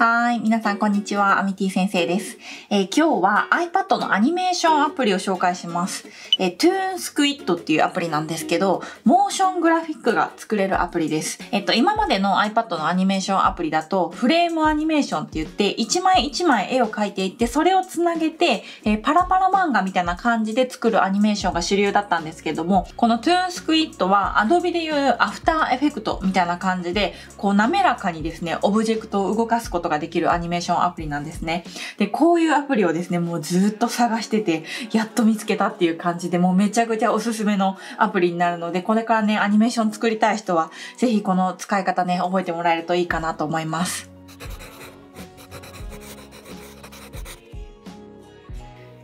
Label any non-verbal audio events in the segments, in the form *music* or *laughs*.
はい。皆さん、こんにちは。アミティ先生です。えー今日は iPad のアニメーションアプリを紹介します。えー、ToonSquid っていうアプリなんですけど、モーショングラフィックが作れるアプリです。えっと、今までの iPad のアニメーションアプリだと、フレームアニメーションって言って、1枚1枚絵を描いていって、それをつなげて、えーパラパラ漫画みたいな感じで作るアニメーションが主流だったんですけども、この ToonSquid は Adobe でいう After Effect みたいな感じで、こう滑らかにですね、オブジェクトを動かすことができるアニメーションアプリなんですね。で、こういうアプリをですね、もうずっと探してて、やっと見つけたっていう感じで、もうめちゃくちゃおすすめのアプリになるので、これからね、アニメーション作りたい人は、ぜひこの使い方ね、覚えてもらえるといいかなと思います。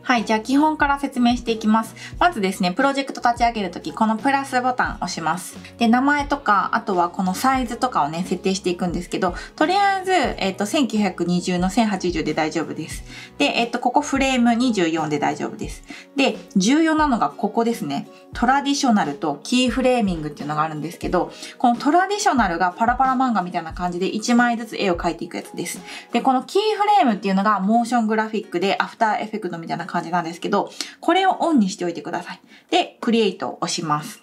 はい。じゃあ基本から説明していきます。まずですね、プロジェクト立ち上げるとき、このプラスボタンを押します。で、名前とか、あとはこのサイズとかをね、設定していくんですけど、とりあえず、えっ、と、1920の1080で大丈夫です。で、えっ、と、ここフレーム24で大丈夫です。で、重要なのがここですね。 Traditional と Keyframing っていうのがあるんですけど、この Traditional がパラパラ漫画みたいな感じで1枚ずつ絵を描いていくやつです。で、このキーフレームっていうのがモーショングラフィックで After Effect みたいな感じ感じなんですけど、これをオンにしておいてください。で、 Create を押します。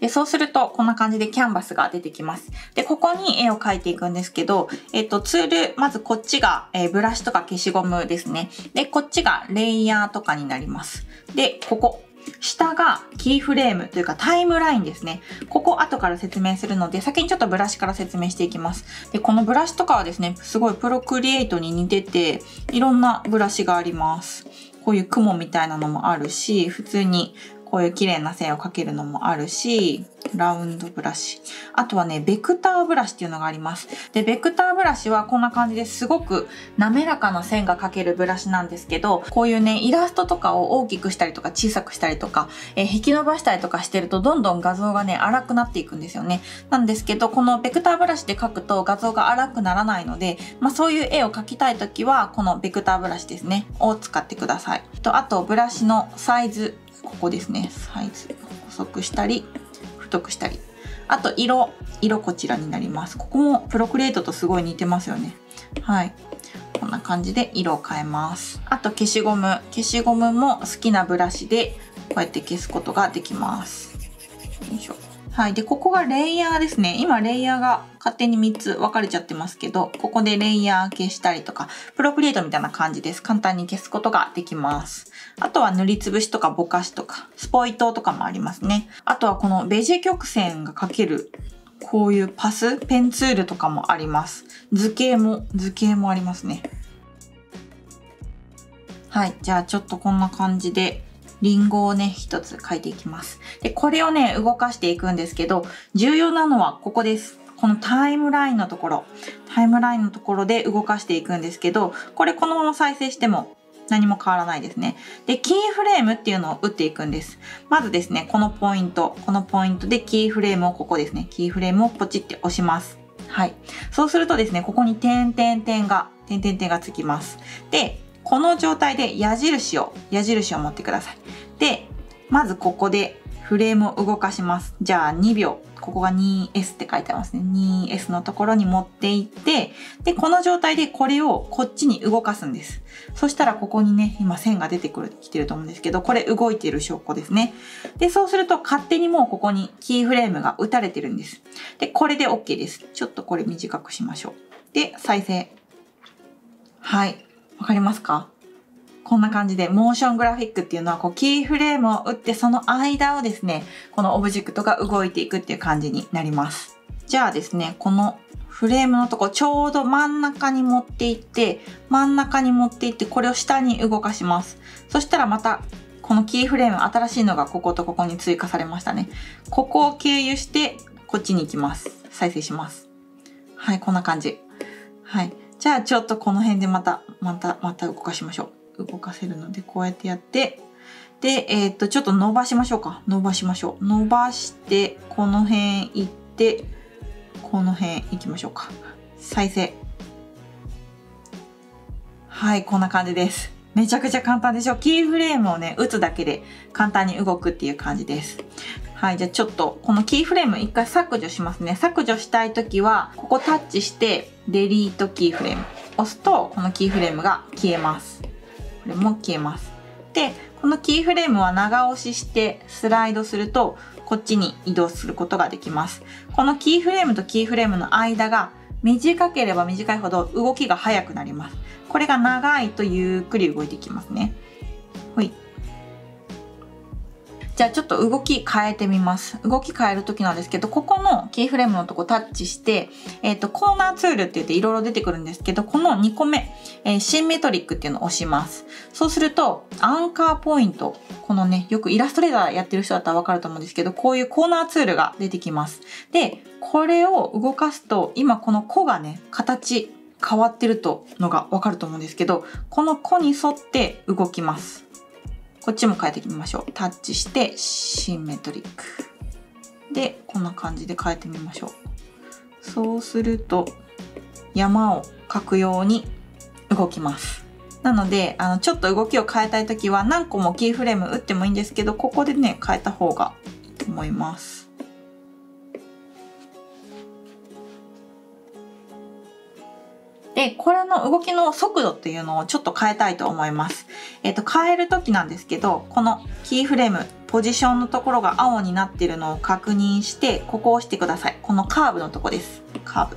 で、そうすると、こんな感じでキャンバスが出てきます。で、ここに絵を描いていくんですけど、えっと、ツール、まずこっちが、えーブラシとか消しゴムですね。で、こっちがレイヤーとかになります。で、ここ。下がキーフレームというかタイムラインですね。ここ後から説明するので、先にちょっとブラシから説明していきます。で、このブラシとかはですね、すごいプロクリエイトに似てて、いろんなブラシがあります。こういう雲みたいなのもあるし、普通にこういう綺麗な線を描けるのもあるし、ラウンドブラシ。あとはね、ベクターブラシっていうのがあります。で、ベクターブラシはこんな感じですごく滑らかな線が描けるブラシなんですけど、こういうね、イラストとかを大きくしたりとか小さくしたりとか、えー引き伸ばしたりとかしてるとどんどん画像がね、荒くなっていくんですよね。なんですけど、このベクターブラシで描くと画像が荒くならないので、まあそういう絵を描きたいときは、このベクターブラシですね、を使ってください。と、あと、ブラシのサイズ、ここですね、サイズ。細くしたり、太くしたり。あと、色、色こちらになります。ここもプロクリエイトとすごい似てますよね。はい。こんな感じで色を変えます。あと消しゴム。消しゴムも好きなブラシでこうやって消すことができます。よいしょ。はい。で、ここがレイヤーですね。今、レイヤーが勝手に3つ分かれちゃってますけど、ここでレイヤー消したりとか、プロクリエイトみたいな感じです。簡単に消すことができます。あとは塗りつぶしとかぼかしとか、スポイトとかもありますね。あとはこのベジ曲線が描けるこういうパス、ペンツールとかもあります。図形も、図形もありますね。はい。じゃあちょっとこんな感じで、リンゴをね、一つ書いていきます。で、これをね、動かしていくんですけど、重要なのはここです。このタイムラインのところ、タイムラインのところで動かしていくんですけど、これこのまま再生しても何も変わらないですね。で、キーフレームっていうのを打っていくんです。まずですね、このポイント、このポイントでキーフレームをここですね、キーフレームをポチって押します。はい。そうするとですね、ここに点点点が、点点点がつきます。で、この状態で矢印を、矢印を持ってください。で、まずここでフレームを動かします。じゃあ2秒。ここが 2S って書いてありますね。2S のところに持っていって、で、この状態でこれをこっちに動かすんです。そしたらここにね、今線が出てくる、きてると思うんですけど、これ動いてる証拠ですね。で、そうすると勝手にもうここにキーフレームが打たれてるんです。で、これで OK です。ちょっとこれ短くしましょう。で、再生。はい。わかりますか？こんな感じで、モーショングラフィックっていうのは、こう、キーフレームを打って、その間をですね、このオブジェクトが動いていくっていう感じになります。じゃあですね、このフレームのとこ、ちょうど真ん中に持っていって、真ん中に持っていって、これを下に動かします。そしたらまた、このキーフレーム、新しいのがこことここに追加されましたね。ここを経由して、こっちに行きます。再生します。はい、こんな感じ。はい。じゃあちょっとこの辺でまた、また、また動かしましょう。動かせるので、こうやってやって、で、えーっと、ちょっと伸ばしましょうか。伸ばしましょう。伸ばして、この辺行って、この辺行きましょうか。再生。はい、こんな感じです。めちゃくちゃ簡単でしょキーフレームをね、打つだけで簡単に動くっていう感じです。はい、じゃあちょっと、このキーフレーム一回削除しますね。削除したいときは、ここタッチして、 Delete Keyframe。押すとこのキーフレームが消えますこれも消えます。でこのキーフレームは長押ししてスライドするとこっちに移動することができます。このキーフレームとキーフレームの間が短ければ短いほど動きが速くなります。これが長いとゆっくり動いていきますね。ほい。じゃあちょっと動き変えてみます。動き変えるときなんですけど、ここのキーフレームのとこタッチして、えっ、ー、と、コーナーツールって言っていろいろ出てくるんですけど、この2個目、えー、シンメトリックっていうのを押します。そうすると、アンカーポイント、このね、よくイラストレーターやってる人だったらわかると思うんですけど、こういうコーナーツールが出てきます。で、これを動かすと、今この子がね、形変わってるとのがわかると思うんですけど、この子に沿って動きます。こっちも変えてみましょう。タッチしてシンメトリック。で、こんな感じで変えてみましょう。そうすると山を描くように動きます。なので、あの、ちょっと動きを変えたいときは何個もキーフレーム打ってもいいんですけど、ここでね、変えた方がいいと思います。で、これの動きの速度っていうのをちょっと変えたいと思います。えっ、ー、と、変える時なんですけど、このキーフレーム、ポジションのところが青になってるのを確認して、ここを押してください。このカーブのとこです。カーブ。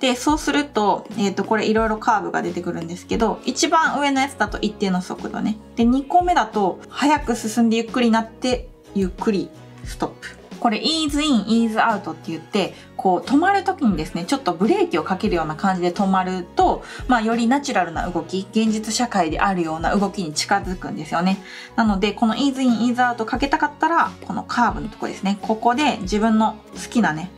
で、そうすると、えっ、ー、と、これいろいろカーブが出てくるんですけど、一番上のやつだと一定の速度ね。で、2個目だと、早く進んでゆっくりになって、ゆっくりストップ。これ、イーズイン、イーズアウトって言って、こう、止まる時にですね、ちょっとブレーキをかけるような感じで止まると、まあ、よりナチュラルな動き、現実社会であるような動きに近づくんですよね。なので、このイーズイン、イーズアウトかけたかったら、このカーブのとこですね。ここで自分の好きなね、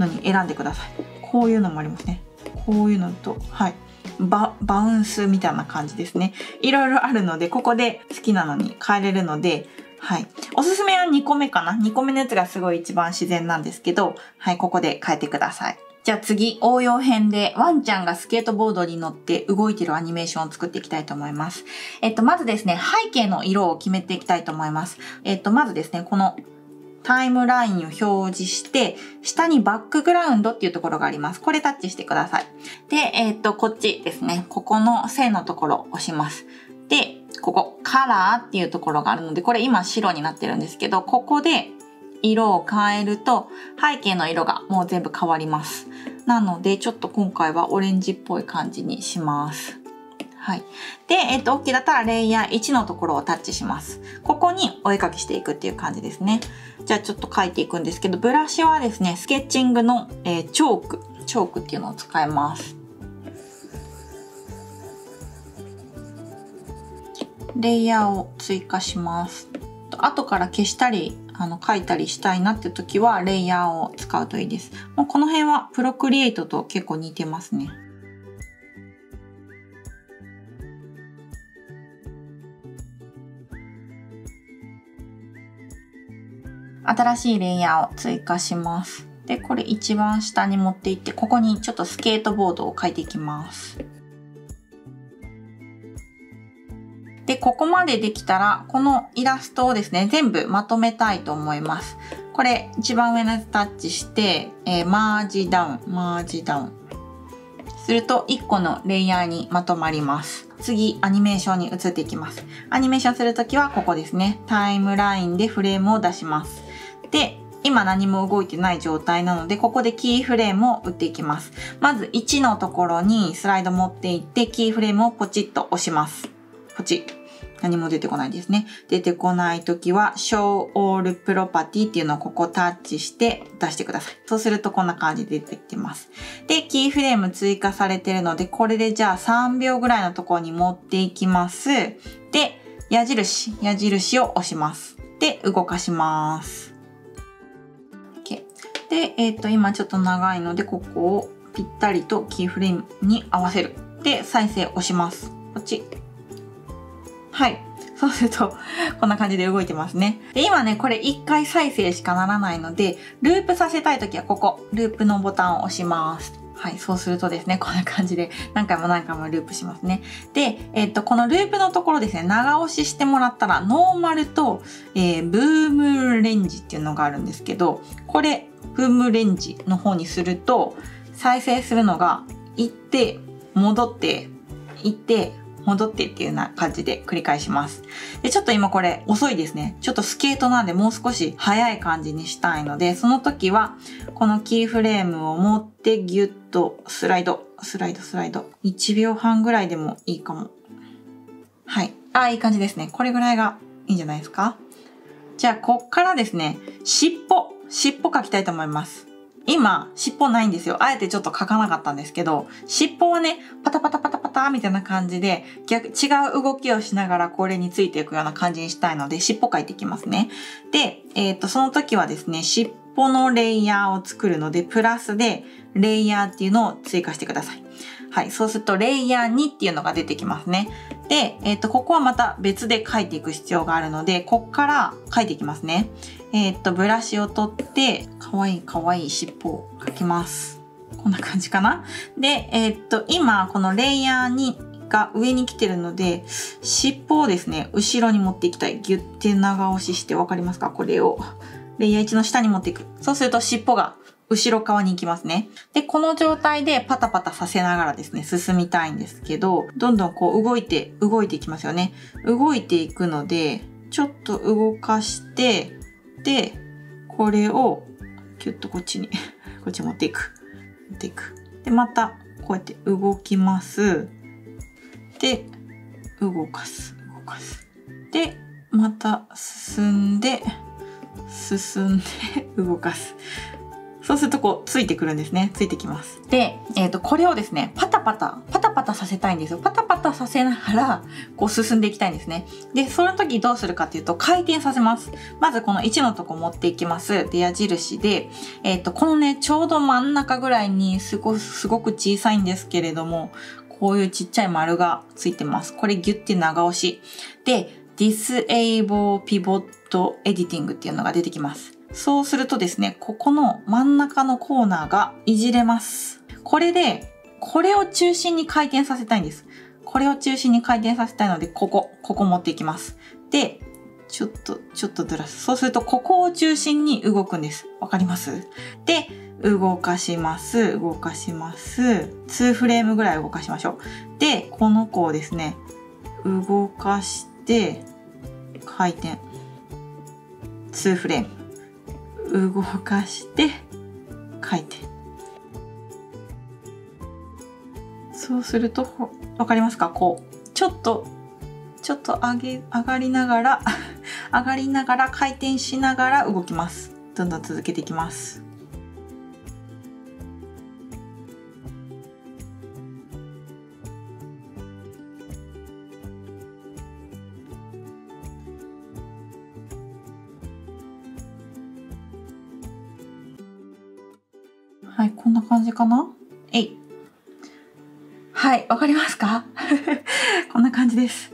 のに選んでください。こういうのもありますね。こういうのと、はい。ババウンスみたいな感じですね。いろいろあるので、ここで好きなのに変えれるので、はい。おすすめは2個目かな。2個目のやつがすごい一番自然なんですけど、はい、ここで変えてください。じゃあ次、応用編でワンちゃんがスケートボードに乗って動いてるアニメーションを作っていきたいと思います。えっと、まずですね、背景の色を決めていきたいと思います。えっと、まずですね、このタイムラインを表示して、下にバックグラウンドっていうところがあります。これタッチしてください。で、えっと、こっちですね。ここの線のところを押します。で、ここ、カラーっていうところがあるので、これ今白になってるんですけど、ここで色を変えると背景の色がもう全部変わります。なので、ちょっと今回はオレンジっぽい感じにします。はい。で、えっ、と、OK だったらレイヤー1のところをタッチします。ここにお絵かきしていくっていう感じですね。じゃあちょっと書いていくんですけど、ブラシはですね、スケッチングの、えー、チョーク、チョークっていうのを使います。レイヤーを追加します。後から消したりあの書いたりしたいなって時はレイヤーを使うといいです。もうこの辺はプロクリエイトと結構似てますね。新しいレイヤーを追加します。で、これ一番下に持っていって、ここにちょっとスケートボードを書いていきます。ここまでできたら、このイラストをですね、全部まとめたいと思います。これ、一番上のタッチして、えー、マージダウン、マージダウン。すると、1個のレイヤーにまとまります。次、アニメーションに移っていきます。アニメーションするときは、ここですね。タイムラインでフレームを出します。で、今何も動いてない状態なので、ここでキーフレームを打っていきます。まず1のところにスライド持っていって、キーフレームをポチッと押します。ポチッ。何も出てこないですね。出てこないときは Show All Property っていうのをここタッチして出してください。そうするとこんな感じで出てきます。で、キーフレーム追加されてるので、これでじゃあ3秒ぐらいのところに持っていきます。で、矢印、矢印を押します。で、動かします。OK。で、えっ、ー、と、今ちょっと長いので、ここをぴったりとキーフレームに合わせる。で、再生押します。こっち。はい。そうすると、こんな感じで動いてますね。で、今ね、これ1回再生しかならないので、ループさせたいときはここ、ループのボタンを押します。はい、そうするとですね、こんな感じで何回も何回もループしますね。で、えっと、このループのところですね、長押ししてもらったら、ノーマルと、えー、ブームレンジっていうのがあるんですけど、これ、ブームレンジの方にすると、再生するのが一定戻って行って戻ってっていうような感じで繰り返します。でちょっと今これ遅いですね。ちょっとスケートなんでもう少し早い感じにしたいのでその時はこのキーフレームを持ってギュッとスライド。スライドスライド。1秒半ぐらいでもいいかも。はい。あいい感じですね。これぐらいがいいんじゃないですか？じゃあこっからですね。尻尾。尻尾描きたいと思います。今、尻尾ないんですよ。あえてちょっと書かなかったんですけど、尻尾はね、パタパタパタパタみたいな感じで、逆、違う動きをしながらこれについていくような感じにしたいので、尻尾書いていきますね。で、えっ、と、その時はですね、尻尾のレイヤーを作るので、プラスで、レイヤーっていうのを追加してください。はい。そうすると、レイヤー2っていうのが出てきますね。で、えっ、ー、と、ここはまた別で書いていく必要があるので、こっから書いていきますね。えっ、ー、と、ブラシを取って、かわいいかわいい尻尾を描きます。こんな感じかな？で、えっ、ー、と、今、このレイヤーに、が上に来てるので、尻尾をですね、後ろに持っていきたい。ギュッて長押ししてわかりますか？これを。レイヤー1の下に持っていく。そうすると尻尾が後ろ側に行きますね。で、この状態でパタパタさせながらですね、進みたいんですけど、どんどんこう動いて、動いていきますよね。動いていくので、ちょっと動かして、で、これをキュッとこっちに *laughs* こっち持っていく。持っていく。で、またこうやって動きます。で、動かす。動かす。で、また進んで、進んで動かす。そうするとこうついてくるんですね。ついてきます。で、えっ、ー、と、これをですね、パタパタ、パタパタさせたいんですよ。パタパタさせながら、こう進んでいきたいんですね。で、その時どうするかっていうと、回転させます。まずこの1のとこ持っていきます。で、矢印で、えっ、ー、と、このね、ちょうど真ん中ぐらいにすごすごく小さいんですけれども、こういうちっちゃい丸がついてます。これギュッて長押し。で、Disable Pivot Editing っていうのが出てきます。そうするとですね、ここの真ん中のコーナーがいじれます。これで、これを中心に回転させたいんです。これを中心に回転させたいので、ここ、ここ持っていきます。で、ちょっと、ちょっとずらす。そうすると、ここを中心に動くんです。わかります？で、動かします。動かします。2フレームぐらい動かしましょう。で、この子をですね、動かして、回転。2フレーム。動かして書いて。そうすると分かりますか？こうちょっとちょっと上げ上がりながら *laughs* 上がりながら回転しながら動きます。どんどん続けていきます。かな？えい。はい、わかりますか？*laughs* こんな感じです。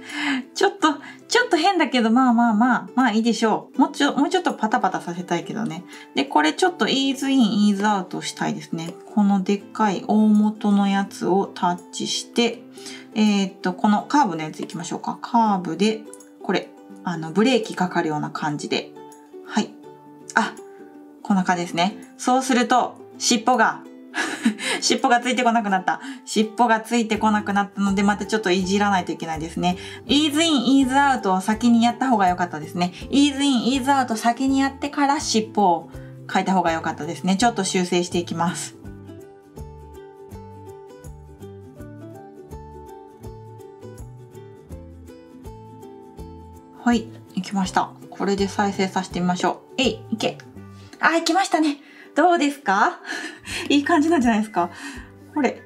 ちょっと、ちょっと変だけど、まあまあまあ、まあいいでしょう。もうちょ、もうちょっとパタパタさせたいけどね。で、これちょっとイーズイン、イーズアウトしたいですね。このでっかい大元のやつをタッチして、えー、っと、このカーブのやついきましょうか。カーブで、これ、あの、ブレーキかかるような感じで。はい。あ、こんな感じですね。そうすると、尻尾が *laughs* 尻尾がついてこなくなった。尻尾がついてこなくなったので、またちょっといじらないといけないですね。イーズイン、イーズアウトを先にやった方が良かったですね。イーズイン、イーズアウト先にやってから尻尾を書いた方が良かったですね。ちょっと修正していきます。はい、行きました。これで再生させてみましょう。えい、いけ。あ、行きましたね。どうですか？*laughs* いい感じなんじゃないですか？これ。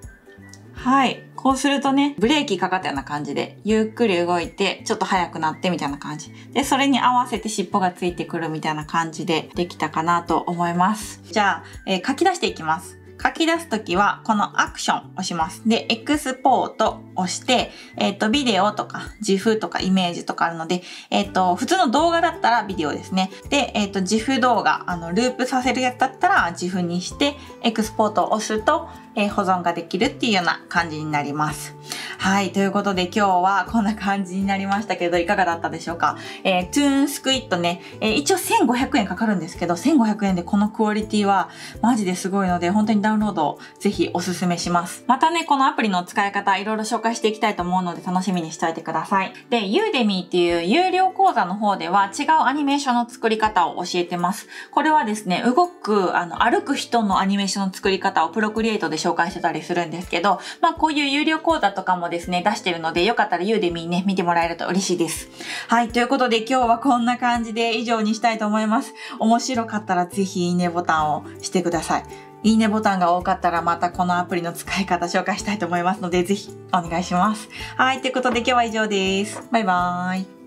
はい。こうするとね、ブレーキかかったような感じで、ゆっくり動いて、ちょっと速くなってみたいな感じ。で、それに合わせて尻尾がついてくるみたいな感じでできたかなと思います。じゃあ、えー、書き出していきます。書き出すときは、このアクションを押します。で、エクスポート押して、えっ、ー、と、ビデオとか、 GIF とかイメージとかあるので、えっ、ー、と、普通の動画だったらビデオですね。で、えっ、ー、と、 GIF 動画、あの、ループさせるやつだったら GIF にして、 Export を押すと、え保存ができるっていうような感じになります。はい、ということで今日はこんな感じになりましたけど、いかがだったでしょうか？えー、 ToonSquid ね、えー、一応1500円かかるんですけど、1500円でこのクオリティはマジですごいので、本当にダウンロードぜひおすすめします。またね、このアプリの使い方いろいろ紹介していきたいと思うので楽しみにしておいてください。で、 Udemy っていう有料講座の方では違うアニメーションの作り方を教えてます。これはですね、動く、あの、歩く人のアニメーションの作り方をプロクリエイトで紹介してたりするんですけど、まあこういう有料講座とかもですね、出してるので、よかったらユーデミーね、見てもらえると嬉しいです。はい、ということで今日はこんな感じで以上にしたいと思います。面白かったらぜひいいねボタンをしてください。いいねボタンが多かったらまたこのアプリの使い方紹介したいと思いますので、ぜひお願いします。はい、ということで今日は以上です。バイバーイ。